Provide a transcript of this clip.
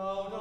Thou